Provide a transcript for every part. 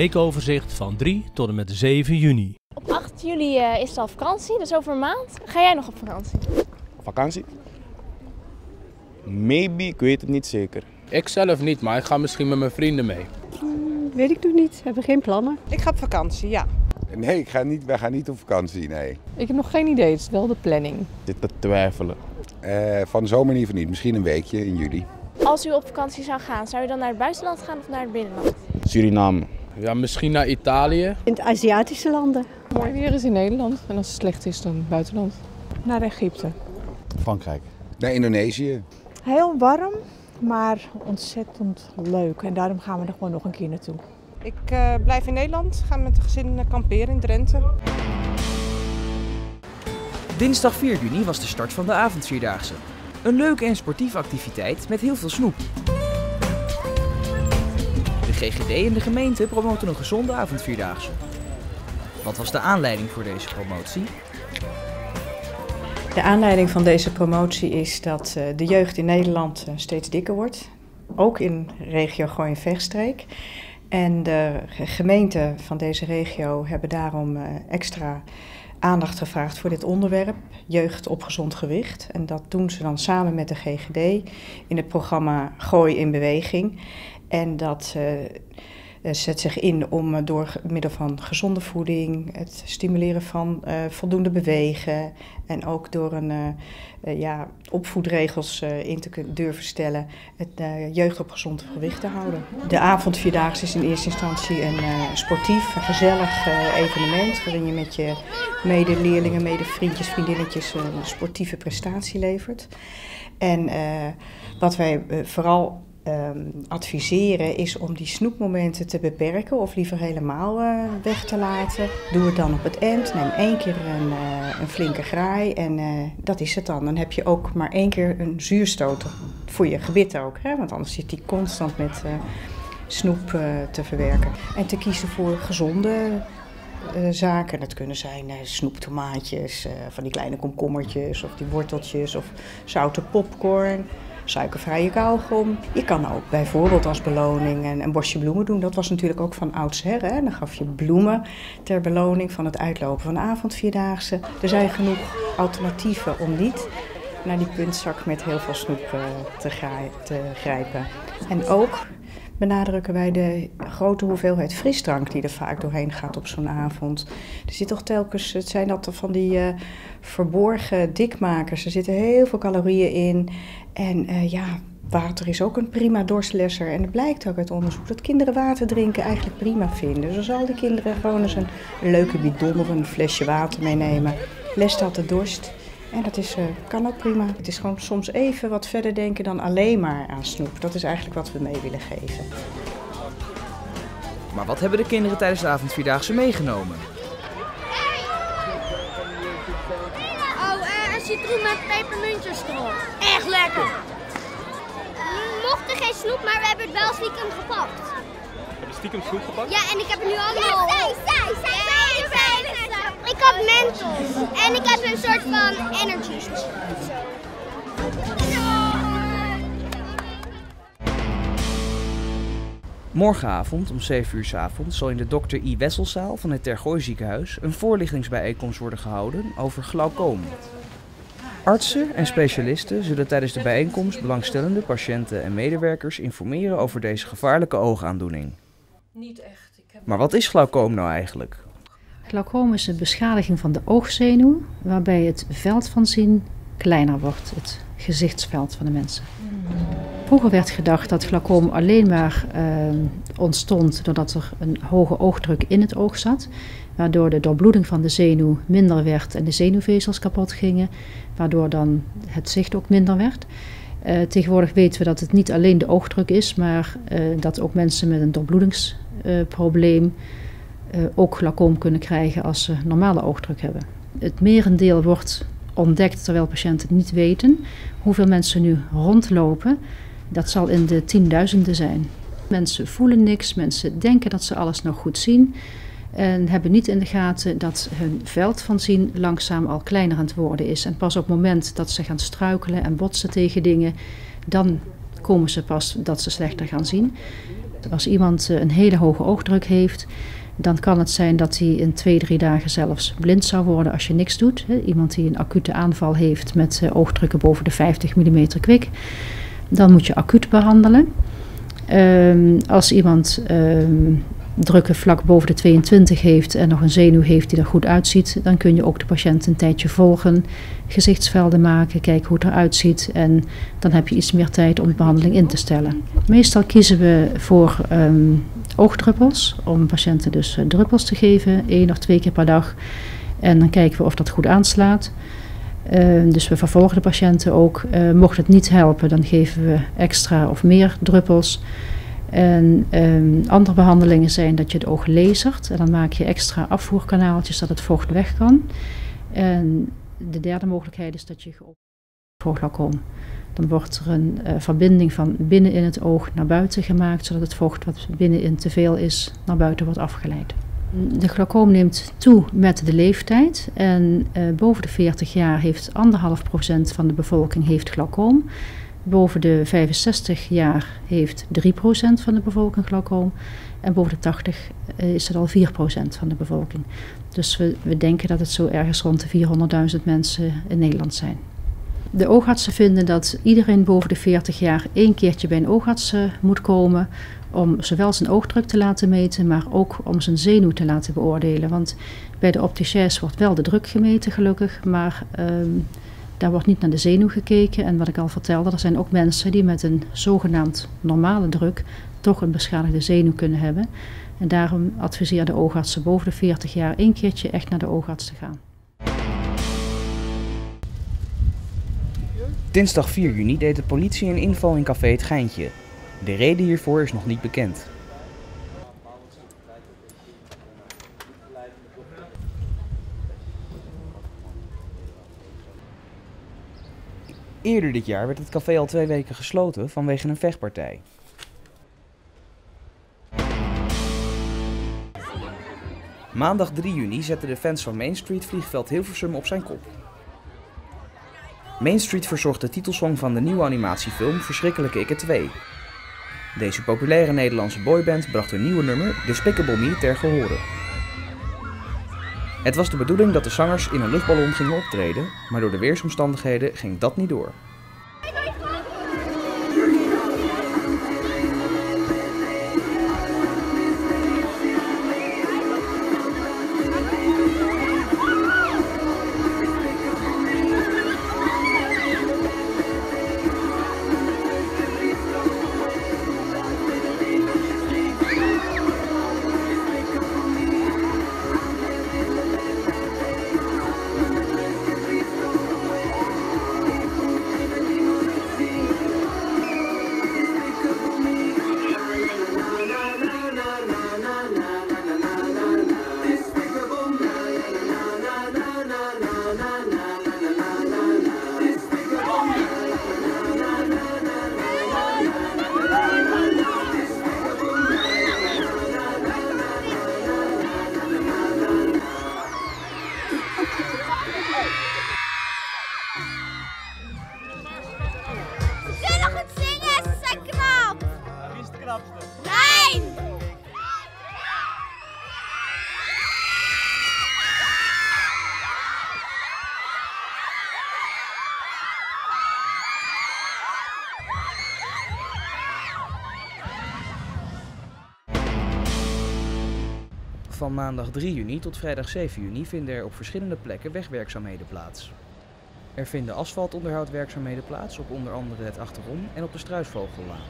weekoverzicht van 3 tot en met 7 juni. Op 8 juli uh, is het al vakantie, dus over een maand. Ga jij nog op vakantie? Vakantie? Maybe, ik weet het niet zeker. Ik zelf niet, maar ik ga misschien met mijn vrienden mee. Hmm, weet ik nog niet, we hebben geen plannen. Ik ga op vakantie, ja. Nee, ik ga niet, wij gaan niet op vakantie, nee. Ik heb nog geen idee, het is wel de planning. Zit te twijfelen. Uh, van de zomer in ieder geval niet, misschien een weekje in juli. Als u op vakantie zou gaan, zou u dan naar het buitenland gaan of naar het binnenland? Suriname. Ja, misschien naar Italië. In de Aziatische landen. Mooi weer is in Nederland en als het slecht is dan buitenland. Naar Egypte. Frankrijk. Naar Indonesië. Heel warm, maar ontzettend leuk. En daarom gaan we er gewoon nog een keer naartoe. Ik uh, blijf in Nederland, ga met de gezin kamperen in Drenthe. Dinsdag 4 juni was de start van de avondvierdaagse. Een leuke en sportieve activiteit met heel veel snoep. GGD en de gemeente promoten een gezonde avondvierdaagse. Wat was de aanleiding voor deze promotie? De aanleiding van deze promotie is dat eh, de jeugd in Nederland eh, steeds dikker wordt. Ook in regio Gooi-Vechtstreek. En de gemeenten van deze regio hebben daarom eh, extra aandacht gevraagd voor dit onderwerp, jeugd op gezond gewicht. En dat doen ze dan samen met de GGD in het programma Gooi in Beweging. En dat uh, zet zich in om uh, door middel van gezonde voeding, het stimuleren van voldoende bewegen en ook door een, ja, opvoedregels in te durven stellen, het jeugd op gezond gewicht te houden. De avondvierdaagse is in eerste instantie een sportief, gezellig evenement waarin je met je medeleerlingen, medevriendjes, vriendinnetjes een sportieve prestatie levert. En wat wij vooral um, adviseren is om die snoepmomenten te beperken of liever helemaal uh, weg te laten. Doe het dan op het eind. Neem één keer een, uh, een flinke graai en uh, dat is het dan. Dan heb je ook maar één keer een zuurstoot voor je gebit ook. Hè? Want anders zit die constant met snoep te verwerken. En te kiezen voor gezonde zaken. Dat kunnen zijn snoeptomaatjes, van die kleine komkommertjes of die worteltjes of zoute popcorn suikervrije kauwgom. Je kan ook bijvoorbeeld als beloning een, een bosje bloemen doen. Dat was natuurlijk ook van oudsher. Hè? Dan gaf je bloemen ter beloning van het uitlopen van de avondvierdaagse. Er zijn genoeg alternatieven om niet naar die puntzak met heel veel snoep uh, te, te grijpen. En ook benadrukken wij de grote hoeveelheid frisdrank die er vaak doorheen gaat op zo'n avond. Er zit toch telkens, het zijn dat van die uh, verborgen dikmakers. Er zitten heel veel calorieën in. En uh, ja, water is ook een prima dorstlesser. En het blijkt ook uit onderzoek dat kinderen water drinken eigenlijk prima vinden. Dus als al die kinderen gewoon eens een, een leuke bidon of een flesje water meenemen, lest dat de dorst. En dat is, uh, kan ook prima. Het is gewoon soms even wat verder denken dan alleen maar aan snoep. Dat is eigenlijk wat we mee willen geven. Maar wat hebben de kinderen tijdens de avondvierdaagse meegenomen? Oh, uh, een citroen met pepermuntjes erop. Echt lekker! We mochten geen snoep, maar we hebben het wel stiekem gepakt. Heb je stiekem snoep gepakt? Ja, en ik heb het nu allemaal ja, zij, zij, zij, zij, zij, zij, Ik had mentos en ik heb een soort van energy. Morgenavond om 7 uur s avonds zal in de Dr. I. Wesselzaal van het Tergooi ziekenhuis een voorlichtingsbijeenkomst worden gehouden over glaucoom. Artsen en specialisten zullen tijdens de bijeenkomst belangstellende patiënten en medewerkers informeren over deze gevaarlijke oogaandoening. Niet echt. Maar wat is glaucoom nou eigenlijk? Glaucoom is een beschadiging van de oogzenuw, waarbij het veld van zien kleiner wordt, het gezichtsveld van de mensen. Vroeger werd gedacht dat glaucoom alleen maar uh, ontstond doordat er een hoge oogdruk in het oog zat, waardoor de doorbloeding van de zenuw minder werd en de zenuwvezels kapot gingen, waardoor dan het zicht ook minder werd. Uh, tegenwoordig weten we dat het niet alleen de oogdruk is, maar uh, dat ook mensen met een doorbloedingsprobleem ook glaucoom kunnen krijgen als ze normale oogdruk hebben. Het merendeel wordt ontdekt terwijl patiënten niet weten. Hoeveel mensen nu rondlopen, dat zal in de tienduizenden zijn. Mensen voelen niks, mensen denken dat ze alles nog goed zien en hebben niet in de gaten dat hun veld van zien langzaam al kleiner aan het worden is. En pas op het moment dat ze gaan struikelen en botsen tegen dingen, dan komen ze pas dat ze slechter gaan zien. Als iemand eh, een hele hoge oogdruk heeft, dan kan het zijn dat hij in twee, drie dagen zelfs blind zou worden als je niks doet. Iemand die een acute aanval heeft met eh, oogdrukken boven de 50 mm kwik, dan moet je acuut behandelen. Ehm, als iemand ehm, drukken vlak boven de 22 heeft en nog een zenuw heeft die er goed uitziet, dan kun je ook de patiënt een tijdje volgen, gezichtsvelden maken, kijken hoe het eruit ziet en dan heb je iets meer tijd om de behandeling in te stellen. Meestal kiezen we voor ehm, oogdruppels, om patiënten dus eh, druppels te geven, één of twee keer per dag. En dan kijken we of dat goed aanslaat. Uh, dus we vervolgen de patiënten ook. Uh, mocht het niet helpen, dan geven we extra of meer druppels. En um, andere behandelingen zijn dat je het oog lasert. En dan maak je extra afvoerkanaaltjes dat het vocht weg kan. En de derde mogelijkheid is dat je voor glaucoom. Dan wordt er een uh, verbinding van binnen in het oog naar buiten gemaakt, zodat het vocht wat binnenin te veel is naar buiten wordt afgeleid. De glaucoom neemt toe met de leeftijd en uh, boven de 40 jaar heeft anderhalf procent van de bevolking heeft glaucoom. Boven de 65 jaar heeft 3% van de bevolking glaucoom. En boven de 80 is het al 4% van de bevolking. Dus we, we denken dat het zo ergens rond de 400.000 mensen in Nederland zijn. De oogartsen vinden dat iedereen boven de 40 jaar één keertje bij een oogarts moet komen. Om zowel zijn oogdruk te laten meten, maar ook om zijn zenuw te laten beoordelen. Want bij de opticiens wordt wel de druk gemeten, gelukkig. Maar um, daar wordt niet naar de zenuw gekeken. En wat ik al vertelde, er zijn ook mensen die met een zogenaamd normale druk toch een beschadigde zenuw kunnen hebben. En daarom adviseer de oogartsen boven de 40 jaar één keertje echt naar de oogarts te gaan. Dinsdag 4 juni deed de politie een inval in café Het Geintje. De reden hiervoor is nog niet bekend. Eerder dit jaar werd het café al twee weken gesloten vanwege een vechtpartij. Maandag 3 juni zette de fans van Main Street vliegveld Hilversum op zijn kop. Main Street verzorgt de titelsong van de nieuwe animatiefilm Verschrikkelijke Ikke 2. Deze populaire Nederlandse boyband bracht hun nieuwe nummer Despicable Me ter gehore. Het was de bedoeling dat de zangers in een luchtballon gingen optreden, maar door de weersomstandigheden ging dat niet door. Van maandag 3 juni tot vrijdag 7 juni vinden er op verschillende plekken wegwerkzaamheden plaats. Er vinden asfaltonderhoudwerkzaamheden plaats op onder andere het achterom en op de Struisvogellaan.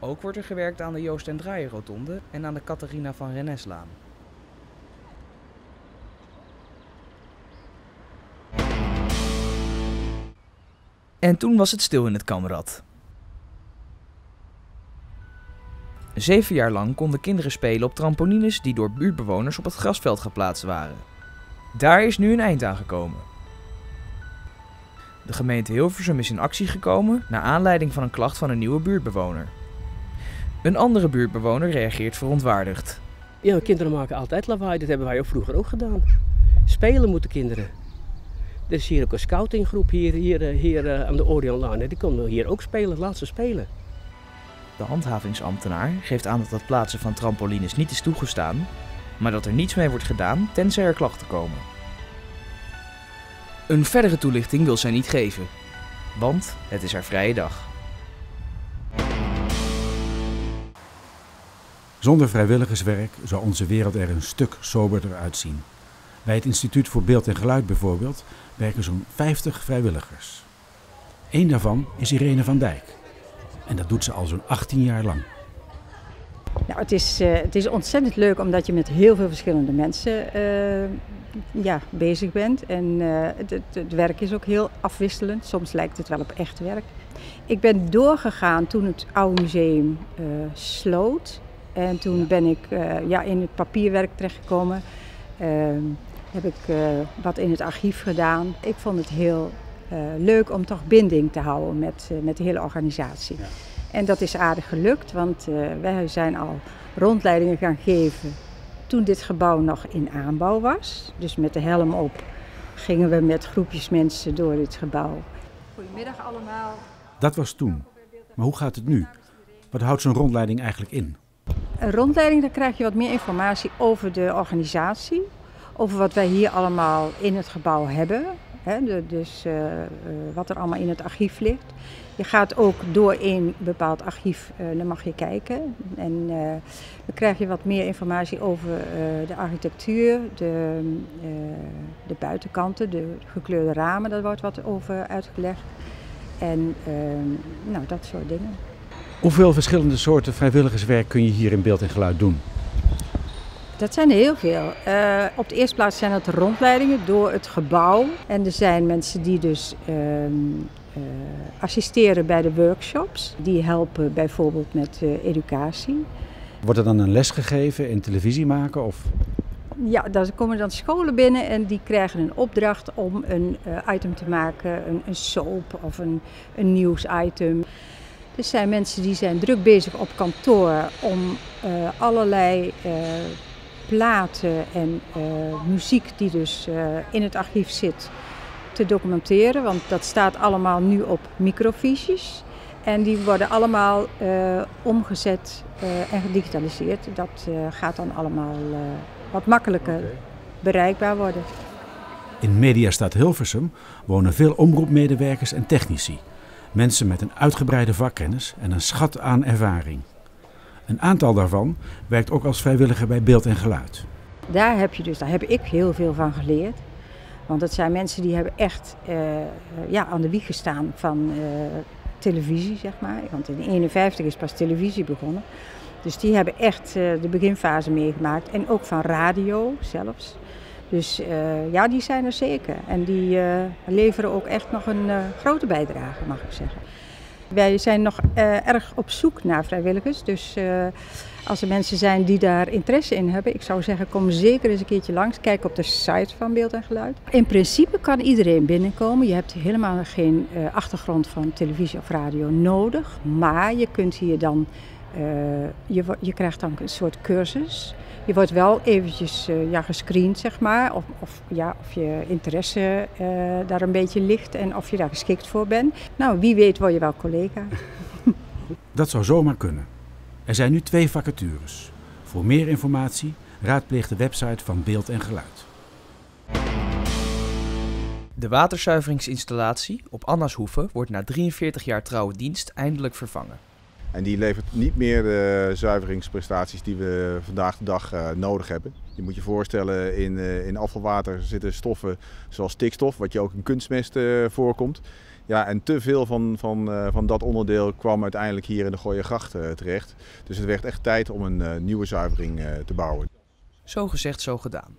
Ook wordt er gewerkt aan de Joost en Draaienrotonde en aan de Catharina van Renneslaan. En toen was het stil in het kamerad. Zeven jaar lang konden kinderen spelen op trampolines die door buurtbewoners op het grasveld geplaatst waren. Daar is nu een eind aan gekomen. De gemeente Hilversum is in actie gekomen naar aanleiding van een klacht van een nieuwe buurtbewoner. Een andere buurtbewoner reageert verontwaardigd. Ja, kinderen maken altijd lawaai. Dat hebben wij ook vroeger ook gedaan. Spelen moeten kinderen. Er is hier ook een scoutinggroep hier, hier, eh, hier eh, aan de Orionlaan. Die komen hier ook spelen, laat ze spelen. De handhavingsambtenaar geeft aan dat het plaatsen van trampolines niet is toegestaan, maar dat er niets mee wordt gedaan tenzij er klachten komen. Een verdere toelichting wil zij niet geven, want het is haar vrije dag. Zonder vrijwilligerswerk zou onze wereld er een stuk soberder uitzien. Bij het Instituut voor Beeld en Geluid bijvoorbeeld werken zo'n 50 vrijwilligers. Eén daarvan is Irene van Dijk. En dat doet ze al zo'n 18 jaar lang. Nou, het, is, uh, het is ontzettend leuk omdat je met heel veel verschillende mensen uh, ja, bezig bent. En uh, het, het, werk is ook heel afwisselend. Soms lijkt het wel op echt werk. Ik ben doorgegaan toen het oude museum sloot. En toen ben ik ja, in het papierwerk terechtgekomen. Heb ik wat in het archief gedaan. Ik vond het heel leuk om toch binding te houden met, met de hele organisatie. Ja. En dat is aardig gelukt, want uh, wij zijn al rondleidingen gaan geven toen dit gebouw nog in aanbouw was. Dus met de helm op gingen we met groepjes mensen door dit gebouw. Goedemiddag allemaal. Dat was toen. Maar hoe gaat het nu? Wat houdt zo'n rondleiding eigenlijk in? Een rondleiding, dan krijg je wat meer informatie over de organisatie. Over wat wij hier allemaal in het gebouw hebben. Dus uh, uh, wat er allemaal in het archief ligt. Je gaat ook door een bepaald archief, uh, dan mag je kijken. En dan krijg je wat meer informatie over de architectuur, de, de buitenkanten, de gekleurde ramen, daar wordt wat over uitgelegd. En nou, dat soort dingen. Hoeveel verschillende soorten vrijwilligerswerk kun je hier in beeld en geluid doen? Dat zijn er heel veel. Uh, op de eerste plaats zijn het rondleidingen door het gebouw. En er zijn mensen die dus uh, uh, assisteren bij de workshops. Die helpen bijvoorbeeld met educatie. Wordt er dan een les gegeven in televisie maken? Of? Ja, daar komen dan scholen binnen en die krijgen een opdracht om een item te maken. Een, een soap of een, een nieuwsitem. Er zijn mensen die zijn druk bezig op kantoor om allerlei platen en uh, muziek die dus uh, in het archief zit te documenteren. Want dat staat allemaal nu op microfisies. En die worden allemaal uh, omgezet en gedigitaliseerd. Dat gaat dan allemaal wat makkelijker okay. bereikbaar worden. In Mediastad Hilversum wonen veel omroepmedewerkers en technici. Mensen met een uitgebreide vakkennis en een schat aan ervaring. Een aantal daarvan werkt ook als vrijwilliger bij beeld en geluid. Daar heb, je dus, daar heb ik heel veel van geleerd. Want het zijn mensen die hebben echt uh, ja, aan de wieg gestaan van uh, televisie, zeg maar. Want in 1951 is pas televisie begonnen. Dus die hebben echt de beginfase meegemaakt. En ook van radio zelfs. Dus ja, die zijn er zeker. En die leveren ook echt nog een grote bijdrage, mag ik zeggen. Wij zijn nog uh, erg op zoek naar vrijwilligers. Dus uh, als er mensen zijn die daar interesse in hebben, ik zou zeggen, kom zeker eens een keertje langs. Kijk op de site van Beeld en Geluid. In principe kan iedereen binnenkomen. Je hebt helemaal geen uh, achtergrond van televisie of radio nodig. Maar je kunt hier dan, je, je krijgt dan een soort cursus. Je wordt wel eventjes uh, ja, gescreend, zeg maar. Of, of, ja, of je interesse uh, daar een beetje ligt en of je daar geschikt voor bent. Nou, wie weet word je wel collega. Dat zou zomaar kunnen. Er zijn nu twee vacatures. Voor meer informatie raadpleeg de website van Beeld en Geluid. De waterzuiveringsinstallatie op Annashoeve wordt na 43 jaar trouwe dienst eindelijk vervangen. En die levert niet meer de zuiveringsprestaties die we vandaag de dag uh, nodig hebben. Je moet je voorstellen, in, uh, in afvalwater zitten stoffen zoals stikstof, wat je ook in kunstmest voorkomt. Ja, en te veel van, van, van dat onderdeel kwam uiteindelijk hier in de Gooiengracht terecht. Dus het werd echt tijd om een nieuwe zuivering te bouwen. Zo gezegd, zo gedaan.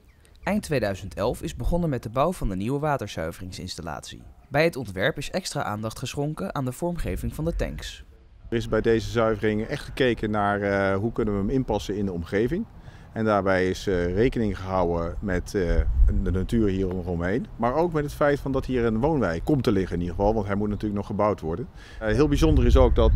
Eind 2011 is begonnen met de bouw van de nieuwe waterzuiveringsinstallatie. Bij het ontwerp is extra aandacht geschonken aan de vormgeving van de tanks. Er is bij deze zuivering echt gekeken naar uh, hoe kunnen we hem inpassen in de omgeving. En daarbij is uh, rekening gehouden met uh, de natuur hier omheen. Maar ook met het feit van dat hier een woonwijk komt te liggen in ieder geval. Want hij moet natuurlijk nog gebouwd worden. Heel bijzonder is ook dat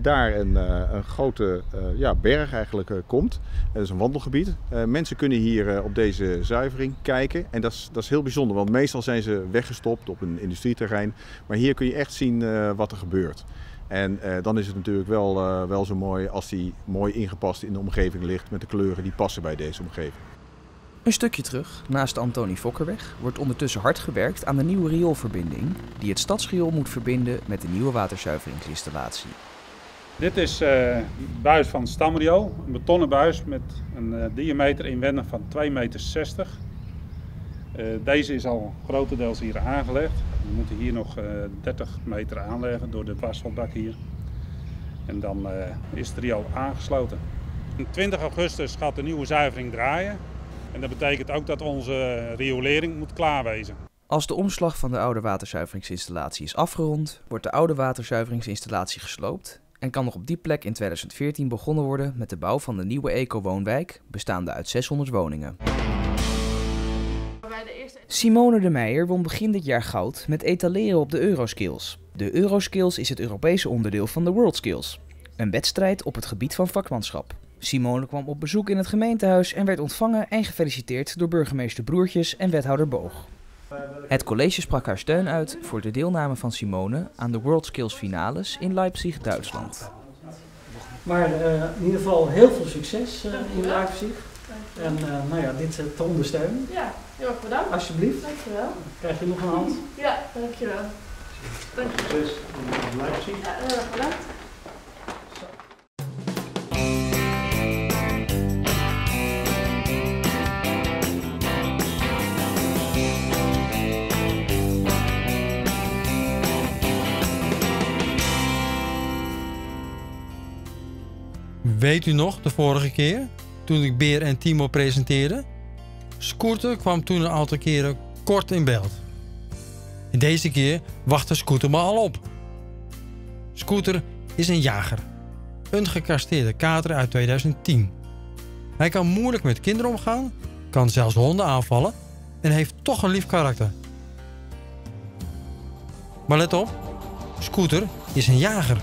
daar een, een grote ja, berg eigenlijk komt. Dat is een wandelgebied. mensen kunnen hier op deze zuivering kijken. En dat is, dat is heel bijzonder. Want meestal zijn ze weggestopt op een industrieterrein. Maar hier kun je echt zien wat er gebeurt. En uh, dan is het natuurlijk wel, uh, wel zo mooi als die mooi ingepast in de omgeving ligt met de kleuren die passen bij deze omgeving. Een stukje terug, naast de Antonie Fokkerweg, wordt ondertussen hard gewerkt aan de nieuwe rioolverbinding die het stadsriool moet verbinden met de nieuwe waterzuiveringsinstallatie. Dit is uh, een buis van het stamriool, een betonnen buis met een diameter inwendig van 2,60 meter. Deze is al grotendeels hier aangelegd. We moeten hier nog uh, 30 meter aanleggen door de wasselbak hier. En dan uh, is het riool aangesloten. 20 augustus gaat de nieuwe zuivering draaien. En dat betekent ook dat onze riolering moet klaarwezen. Als de omslag van de oude waterzuiveringsinstallatie is afgerond, wordt de oude waterzuiveringsinstallatie gesloopt en kan nog op die plek in 2014 begonnen worden met de bouw van de nieuwe eco-woonwijk, bestaande uit 600 woningen. Simone de Meijer won begin dit jaar goud met etaleren op de Euroskills. De Euroskills is het Europese onderdeel van de WorldSkills. Een wedstrijd op het gebied van vakmanschap. Simone kwam op bezoek in het gemeentehuis en werd ontvangen en gefeliciteerd door burgemeester Broertjes en wethouder Boog. Het college sprak haar steun uit voor de deelname van Simone aan de WorldSkills finales in Leipzig, Duitsland. Maar uh, in ieder geval heel veel succes uh, in Leipzig. En uh, nou ja, dit te ondersteunen. Ja, heel erg bedankt. Alsjeblieft. Dankjewel. Krijg je nog een hand? Ja, dankjewel. In Leipzig. Ja, heel erg bedankt. Weet u nog de vorige keer, toen ik Beer en Timo presenteerde? Scooter kwam toen een aantal keren kort in beeld. En deze keer wachtte Scooter me al op. Scooter is een jager. Een gekasteerde kater uit 2010. Hij kan moeilijk met kinderen omgaan, kan zelfs honden aanvallen en heeft toch een lief karakter. Maar let op, Scooter is een jager.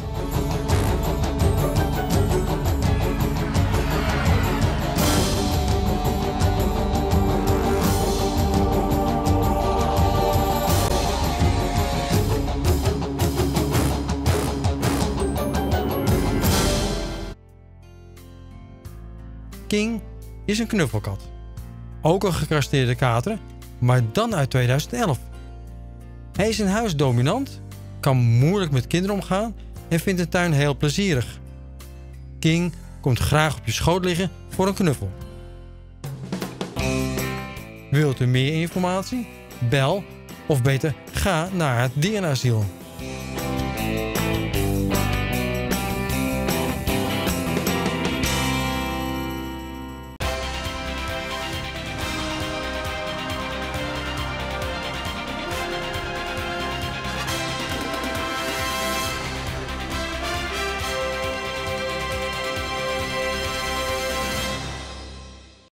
King is een knuffelkat. Ook een gekasteerde kater, maar dan uit 2011. Hij is in huis dominant, kan moeilijk met kinderen omgaan en vindt de tuin heel plezierig. King komt graag op je schoot liggen voor een knuffel. Wilt u meer informatie? Bel of beter ga naar het dierenasiel.